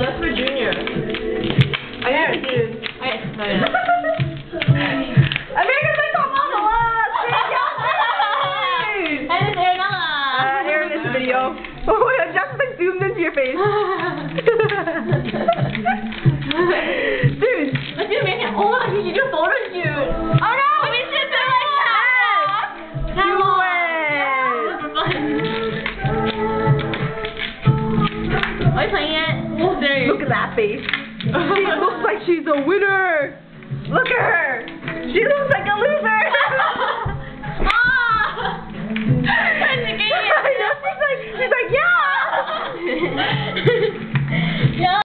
that's for Junior. Ayan, dude. Ay, no, yan. American Next Top Model! Thank you! Ay, this air na nga. Uh, air this video. Oh my god, just like zoomed into your face. Dude, Let's do it Oh, you do a photo Are we playing yet? There Look at that face. She looks like she's a winner. Look at her. She looks like a loser. Ah! she's like, she's like, yeah.